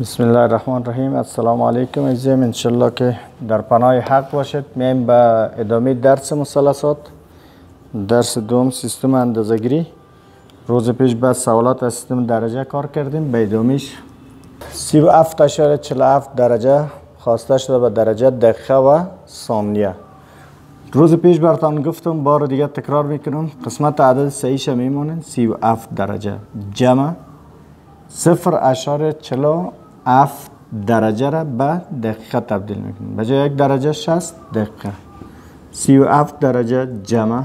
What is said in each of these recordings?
بسم الله الرحمن الرحیم السلام علیکم عزیزم انشالله که در پناه حق باشید میم به ادامه درس مثلثات درس دوم سیستم اندازگیری روز پیش به سوالات از سیستم درجه کار کردیم به ادامهش 37.47 درجه خواسته شده به درجه دقیقه و ثانیه روز پیش برتان گفتم بار دیگه تکرار می‌کنم قسمت عدد صحیح میمونه 37 درجه جمع 0.40 اف درجه را به دقیقه تبدیل می‌کنیم. به جای یک درجه 60 دقیقه. 37 درجه جمع.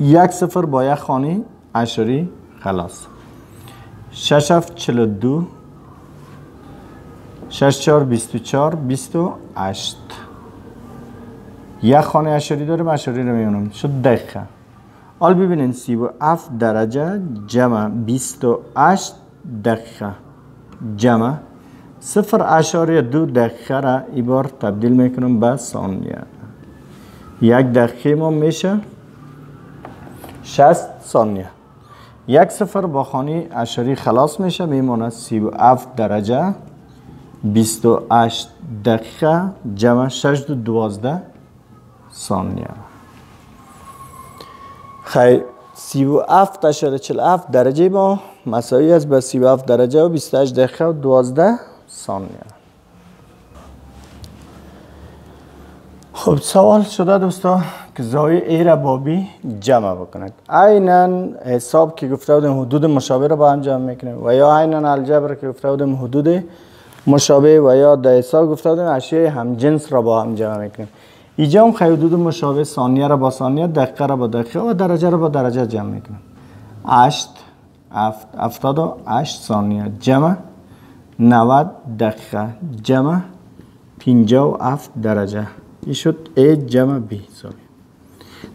یک صفر با یک خانی عشری خلاص. 6 7 42 6 4 24 28 یک خانه عشری داریم عشری رو میانم شد دقیقه. حال ببینین 37 درجه جمع 28 دقیقه. جمع صفر اشاره دو دقیقه را ای بار تبدیل می‌کنم به ثانیه. یک دقیقه ما میشه شست ثانیه. یک صفر با خانی اشاری خلاص میشه میمونه سی و اف درجه. بیست و اشت دقیقه جمع شش دو دوازده ثانیه. خیلی سی و هفت اشاره چل هفت درجه ما. مساوی است به سی و هفت درجه و بیست هشت دقیقه و دوازده ثانیه. خب سوال شده دوستا که زاویه ای را با بی جمع بکنید. عینا حساب که گفته بودیم حدود مشابه را با هم جمع می‌کنیم و یا عینا الجبر که گفته بودیم حدود مشابه و یا در حساب گفته بودیم اشیاء هم جنس را با هم جمع می‌کنیم. اینجا هم خیلی حدود مشابه ثانیه را با ثانیه دقیقه را با دقیقه و درجه را با درجه جمع می‌کنیم. 8 8 ثانیه. جمع 90 دقیقه. جمع 57 درجه. این شد A جمع B.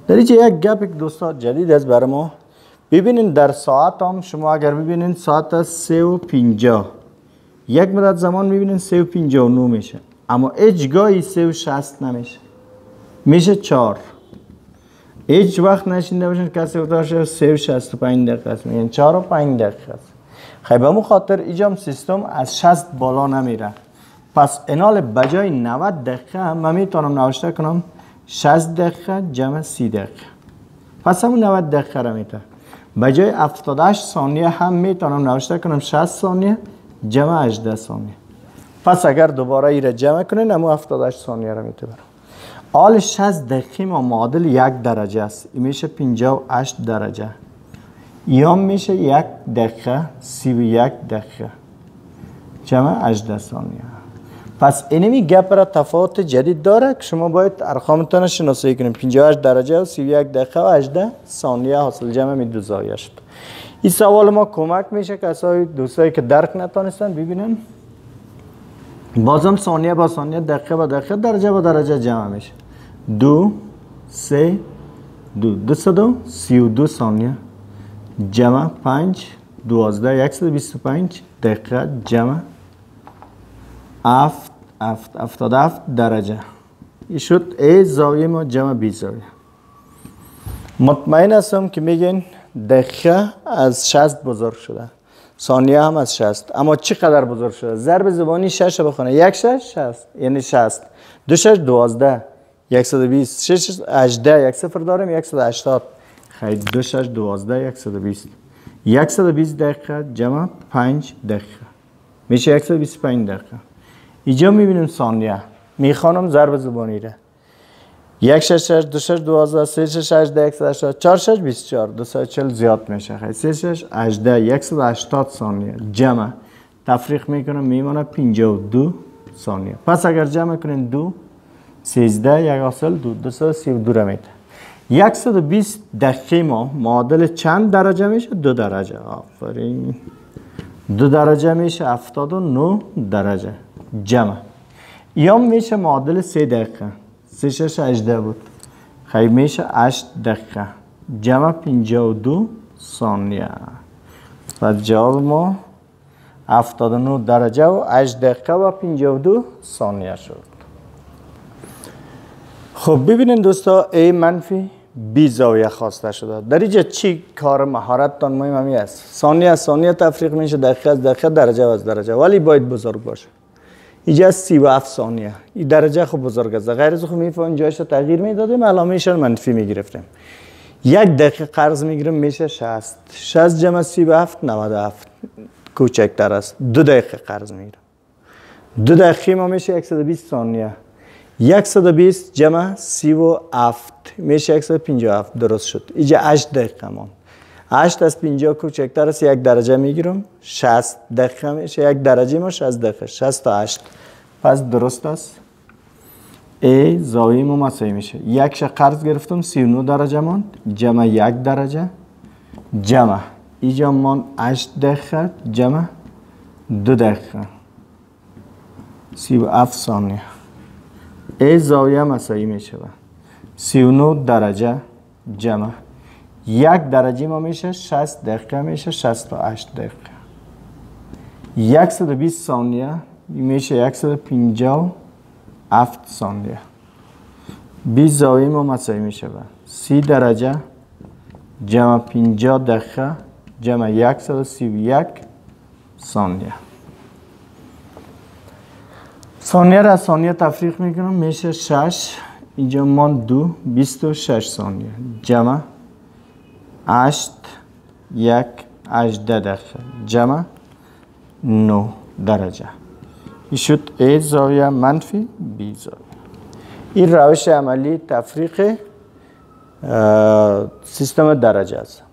در اینجا یک گپ یک دوستا جدید است برای ما. ببینین در ساعت هم شما اگر ببینین ساعت 3 و 50 یک مدت زمان می‌بینین 3 و 59 میشه. اما اجگاهی 3 و 60 نمیشه. میشه چهار. هیچ وقت نشینده باشین کسی باشه سه و شست و پنج دقیقه است. میگن چهار و پنج دقیقه است. خیلی به خاطر ایجام سیستم از شست بالا نمیره. پس انال بجای 90 دقیقه من می‌تونم نوشته کنم 60 دقیقه جمع 30 دقیقه. پس همون 90 دقیقه رو میته بجای 78 ثانیه هم می‌تونم نوشته کنم 60 ثانیه جمع 18 ثانیه. پس اگر دوباره ای را جمع کنین همون 78 ثانیه رو میته برم آل 60 دقیقه ما معادل یک درجه است. میشه 58 درجه. یا میشه یک دقیقه 31 دقیقه. جمع 18 ثانیه. پس اینمی گپ را تفاوت جدید داره که شما باید ارقامتان شناسایی کنیم. 58 درجه و 31 دقیقه و 18 ثانیه حاصل جمع می دو زاویه شد این سوال ما کمک میشه کسایی دوستایی که درک نتونستن ببینن. بازم ثانیه با ثانیه دقیقه با دقیقه درجه با درجه جمع میشه. دو سه دو. دو دو سی و دو ثانیه. جمع پنج دوازده یک و بیست و پنج. دقیقه جمع. افت افت افتاد افت درجه. این شد ای زاویه ما جمع بی زاویه. مطمئن هستم که میگین دقیقه از شست بزرگ شده. ثانیه هم از 60 اما چقدر بزرگ شده؟ ضرب زبانی 6 بخونه. یک 6 60 یعنی 60 دو 6 12 120 6 18 یک صفر داریم. 180 خیلی. دو 6 12 120 120 دقیقه. جمع 5 دقیقه. میشه 125 دقیقه. اینجا می‌بینیم ثانیه. می‌خوانم ضرب زبانی را. یک شش شش دو شش دوازده سه شش هجده یک هشتاد چهار شش بیست چهار دو صد چل زیاد میشه. خیلی. سه شش هجده یک صد هشتاد ثانیه. جمع. تفریق می‌کنم میمانه پینجا و دو ثانیه. پس اگر جمع کنین دو سیزده یک حاصل دو دو صد سی دو را میده. یک صد و بیست دقیقه ما معادل چند درجه میشه؟ دو درجه. آفرین. دو درجه میشه افتاد و نو درجه. جمع. یا میشه معادل سه دقیقه. سه شش بود. خیلی میشه هشت دقیقه. جمع پینجا و دو ثانیه. و جواب ما هفتاد نو درجه و هشت دقیقه و پینجا و دو ثانیه شد. خب ببینین دوستا A منفی بی زاویه خواسته شده. در اینجا چی کار مهارت تان مهم همی است ثانیه از ثانیه تفریق میشه دقیقه از دقیقه درجه از درجه. ولی باید بزرگ باشه. اینجا سی و هفت ثانیه. این درجه خوب بزرگ است. غیر از خوب می‌فهمیم جایش تغییر می‌دادیم علامهشان منفی می‌گرفتیم. یک دقیقه قرض می‌گیرم میشه 60 60 جمع سی و هفت 97 کوچکتر است. دو دقیقه قرض می‌گیرم دو دقیقه ما میشه 120 ثانیه. 120 جمع 37 میشه 157 درست شد. اینجا 8 دقیقه مان 8 از 50 کوچکتر است یک درجه می‌گیرم. 60 دقیقه میشه یک درجه ما 60 دقیقه. 60 تا 8 پس درست است. ای زاویه ما مساوی میشه. یک ش قرض گرفتم 39 درجه مان جمع یک درجه. جمع. اینجا مان 8 دقیقه. جمع دو دقیقه. 37 ثانیه. ای زاویه مساوی میشه 39 درجه. جمع یک درجه ما میشه 60 دقیقه میشه 68 دقیقه. 120 ثانیه میشه 157 ثانیه. 20 زاویه ما مساوی میشه 30 درجه جمع 50 دقیقه جمع 131 ثانیه. ثانیه را ثانیه تفریق می‌کنم میشه 6 اینجا ما دو 26 ثانیه. جمع 8 یک 18 دقیقه. جمع 9 درجه. این شد A زاویه منفی B زاویه. این روش عملی تفریق سیستم درجه است.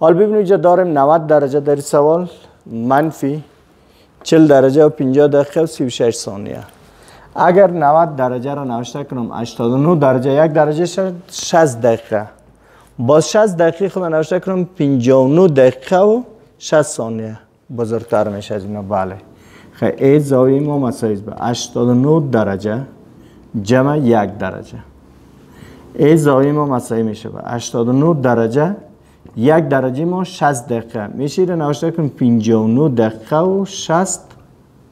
حال ببینید اینجا داریم 90 درجه در سوال منفی 40 درجه و 50 دقیقه و 36 ثانیه. اگر 90 درجه را نوشته کنم 89 درجه یک درجه 60 دقیقه. با 60 دقیقه خود نوشته کنم 59 دقیقه و 60 ثانیه. بزرگتر میشه از اینا. بله. خیلی. ای زاویه ما مسایز به 89 درجه جمع یک درجه. ای زاویه ما مساوی میشه به 89 درجه یک درجه ما 60 دقیقه. میشه رو نوشته کنم 59 دقیقه و 60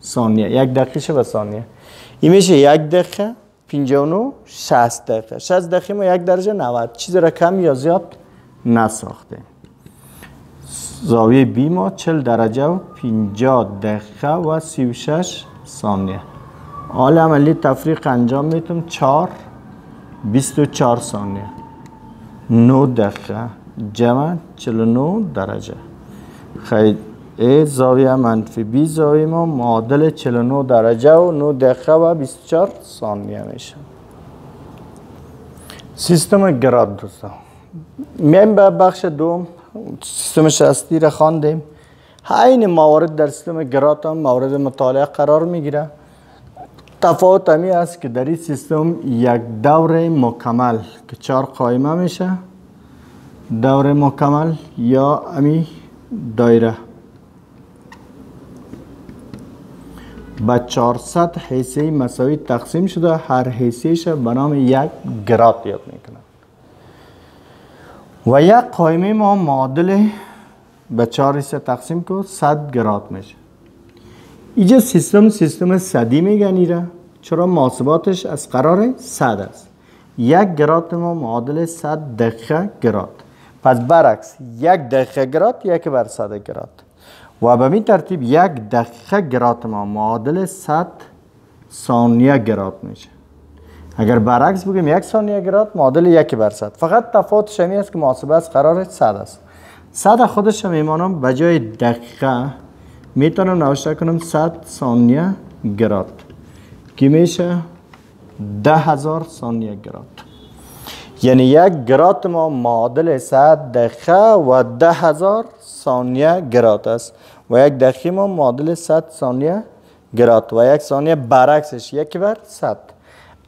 ثانیه. یک دقیقه به ثانیه. این میشه یک دقیقه. 59 60 دقیقه. 60 دقیقه ما یک درجه 90 چیز را کم یا زیاد نساخته. زاویه بی ما 40 درجه و 50 دقیقه و 36 ثانیه. حال عملی تفریق انجام می‌تونم. 4 24 ثانیه. 9 دقیقه. جمع 49 درجه. خیلی ای زاویه منفی. بی زاویه ما معادل 49 درجه و 9 دقیقه و 24 ثانیه میشه. سیستم گراد دوستان میایم به بخش دوم. سیستم شستی را خواندیم. این موارد در سیستم گراد هم مورد مطالعه قرار می‌گیره. تفاوت همی است که در این سیستم یک دور مکمل که چهار قایمه میشه. دور مکمل یا امی دایره. به 400 حیثه مساوی تقسیم شده. هر حیثهش به نام یک گرات یاد می‌کنه. و یک قایمه ما معادل به چهار حصه تقسیم کو 100 گرات میشه. اینجا سیستم سیستم صدی میگن ایره چرا محاسباتش از قرار 100 است. یک گرات ما معادل 100 دقیقه گرات پس برعکس یک دقیقه گرات یک بر 100 گرات و به این ترتیب یک دقیقه گرات ما معادل 100 ثانیه گرات میشه. اگر برعکس بگیم یک ثانیه گرات معادل یک بر 100 فقط تفاوتش این است که محاسبه از قرار 100 است. 100 خودش میمانم به جای دقیقه می‌تونم نوشته کنم 100 ثانیه گرات. که میشه؟ ده هزار ثانیه گرات. یعنی یک گرات ما معادل 100 دقیقه و ده هزار ثانیه گرات است. و یک دقیقه ما معادل 100 ثانیه گرات و یک ثانیه برعکسش یک بر 100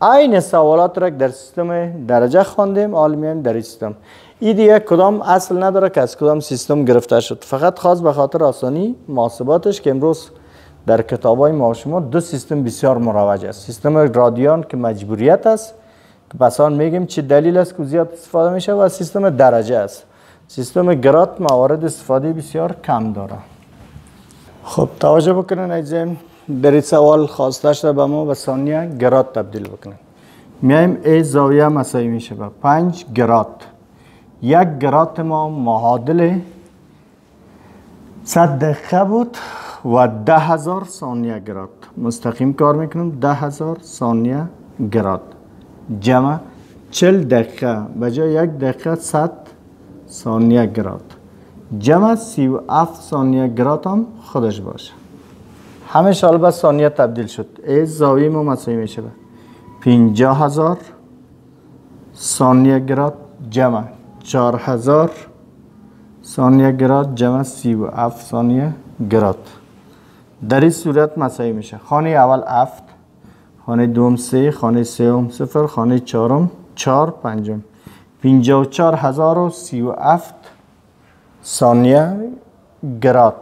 این سوالات را در سیستم درجه خواندیم عالمیم در سیستم. این دیگه کدام اصل نداره که از کدام سیستم گرفته شد. فقط خاص به خاطر آسانی محاسباتش که امروز در کتاب های ما شما دو سیستم بسیار مروج است. سیستم رادیان که مجبوریت است که بسان میگیم چه دلیل است که زیاد استفاده میشه و سیستم درجه است. سیستم گرات موارد استفاده بسیار کم داره. خب توجه بکنن ایزیم در سوال خواسته شده به ما به ثانیه گرات تبدیل بکنیم میایم ای زاویه مساوی میشه به 5 گرات. یک گرات ما معادل 100 دقیقه بود و ده هزار ثانیه گراد مستقیم کار می‌کنم ده هزار ثانیه گراد جمع چل دقیقه. به جای یک دقیقه صد ثانیه گراد جمع 37 ثانیه گرات هم خودش باشه. همه شال به ثانیه تبدیل شد. ای زاویه ما مساوی میشه به 50 هزار ثانیه گرات جمع چار هزار ثانیه گرات جمع 37 ثانیه گرات. در این صورت مساوی میشه. خانه اول 7 خانه دوم 3 خانه سوم 0 خانه چهارم 4 پنجم. 54037 سانیا گرات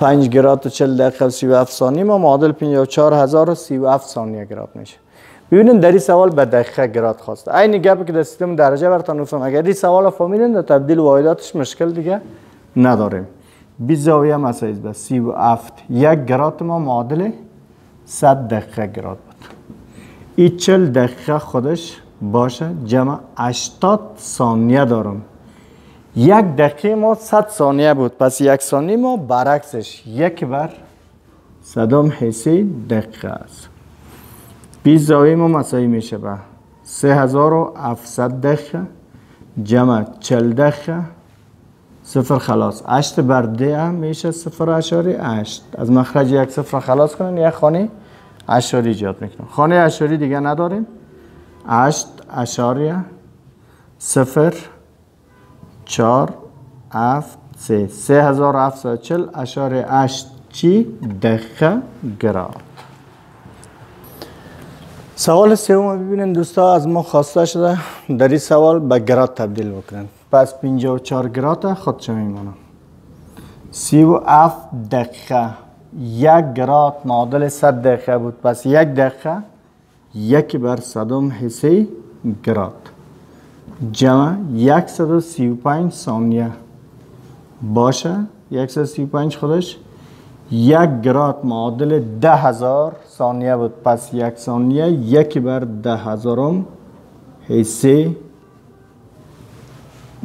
پنج گراد و چل دقیقه و سی و هفت ثانیه. ما معادل پینجا و چهار هزار و سی و هفت ثانیه گراد میشه. ببینید در این سوال به دقیقه گراد خواسته. این گپ که در سیستم درجه برتان گفتم اگر این سوال فهمیدین در تبدیل وایداتش مشکل دیگه نداریم. بی زاویه مسایز به سی و هفت یک گراد ما معادل صد دقیقه گراد بود. این چل دقیقه خودش باشه؟ جمع 80 ثانیه دارم. یک دقیقه ما 100 ثانیه بود. پس یک ثانیه ما برعکسش. یک بر صدام حسی دقیقه است. 20 زاویه ما مساوی میشه به 3700 دقیقه. جمع 40 دقیقه. صفر خلاص. 8 بر ده هم میشه صفر اشاری 8 از مخرج یک صفر خلاص کنین. یک خانه اشاری ایجاد می‌کنیم خانه اشاری دیگه نداریم. 8 اشاریه. صفر چار هفت سه. سه هزار و هفت چل اشاری هشت. چی؟ دقیقه گراد. سوال سوم ببینید دوستا از ما خواسته شده. در این سوال به گراد تبدیل بکنن. پس 54 گرات خودش میمونه. 37 دقیقه یک گرات معادل 100 دقیقه بود. پس یک دقیقه یک بر صدم حصه گرات جمع 135 ثانیه. باشه؟ 135 خودش. یک گرات معادل ده هزار ثانیه بود. پس یک ثانیه یک بر ده هزارم حصه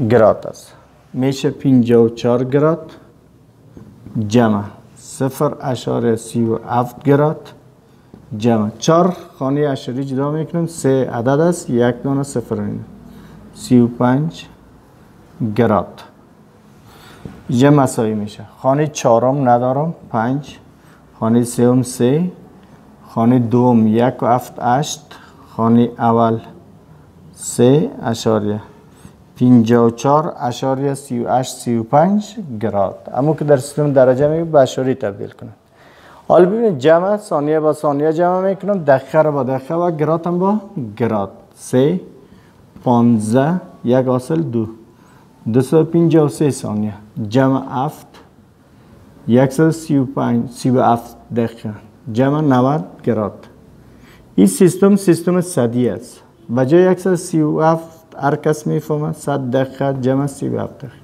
گرات است. میشه 54 گرات جمع صفر اشاره سی و هفت گرات جمع. چهار خانه اشاری جدا می‌کنیم سه عدد است. یک دانه صفر این. سی و پنج گرات یه مسایی میشه. خانه چهارم ندارم. پنج. خانه سوم سه. خانه دوم یک و هفت اشت خانه اول سه اشاریه. 54 اشاریه. 38 35 گراد. اما که در سیستم درجه می به اشاری تبدیل کنم حالا ببینید جمع ثانیه با ثانیه جمع می‌کنم. دقیقه رو با دقیقه و گراد هم با گراد 3 15 یک اصل دو. 253 ثانیه. جمع 7 135 37 دقیقه. جمع 90 گراد این سیستم سیستم صدی است. بجای 137 هر کس می‌فهمه. صد دقیقه جمع سی و هفت دقیقه.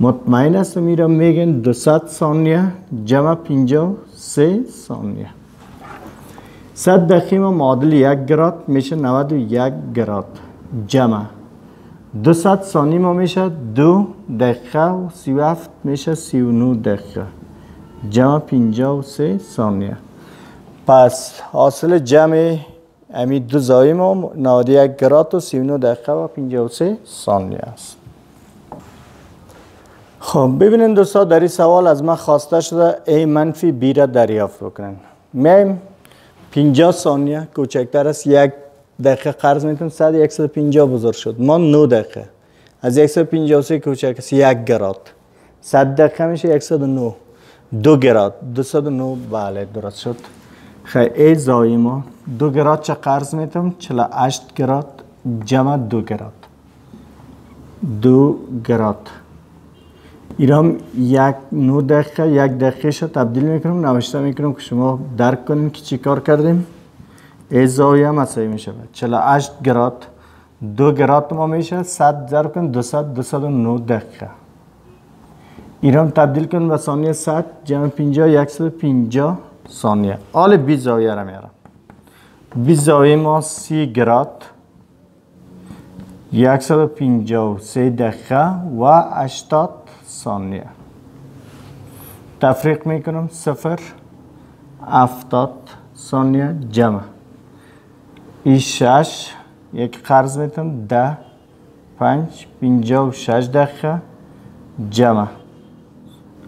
مطمئن است میرم میگن دو ست ثانیه جمع پینجا سه ثانیه. صد دقیقه ما معادل یک گراد میشه نود و یک گراد. جمع. دو ست ثانیه ما میشه دو دقیقه و سی و هفت میشه سی و نو دقیقه. جمع پینجا و سه ثانیه. پس حاصل جمع امی دو زایی ما 91 گرات و 39 دقیقه و 53 ثانیه است. خب ببینید دوستا در این سوال از من خواسته شده ای منفی بی را دریافت بکنن. میایم؟ 50 ثانیه کوچکتر است. یک دقیقه قرض می‌تونم. 100 150 بزرگ شد. ما 9 دقیقه. از 153 کوچک است. یک گرات 100 دقیقه میشه 109 دو گرات 209 بله درست شد. خیلی زایی ما. دو گرات چه قرض میتم 48 گرات جمع دو گرات دو گرات ایرام یک نو دقیقه یک دقیقه شد تبدیل می‌کنم نوشته می‌کنم که شما درک کنیم که چی کار کردیم. ای زاویه هم اصایی میشه 48 گرات دو گرات ما میشه 100 ضرب کن 200 209 دقیقه. ایران تبدیل کن به ثانیه 100 جمع 50 150 ثانیه. حال 20 زاویه را میارم 20 زاویه ما 30 گرات 153 دقیقه و 80 ثانیه. تفریق می‌کنم صفر هفتاد ثانیه جمع. ای شش یک قرض می‌تونم ده پنج پینجا و شش دقیقه جمع.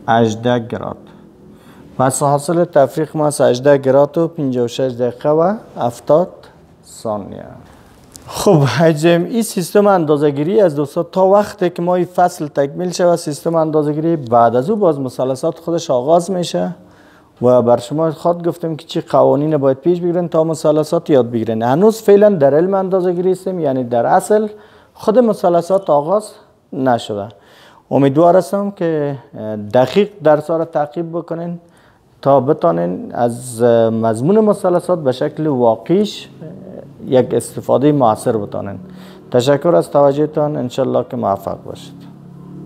اجده گراد. پس حاصل تفریق ما از 18 گرات و 56 دقیقه و 70 ثانیه. خب حجم این سیستم اندازگیری از دوستا تا وقتی که ما این فصل تکمیل شود سیستم اندازگیری بعد از او باز مثلثات خودش آغاز میشه و بر شما خود گفتم که چی قوانین باید پیش بگیرن تا مثلثات یاد بگیرن. هنوز فعلا در علم اندازگیری هستیم یعنی در اصل خود مثلثات آغاز نشده. امیدوار هستم که دقیق درس را تعقیب بکنین. تا بتانین از مضمون مثلثات به شکل واقعیش یک استفاده موثر بتانین. تشکر از توجهتان. انشالله که موفق باشید.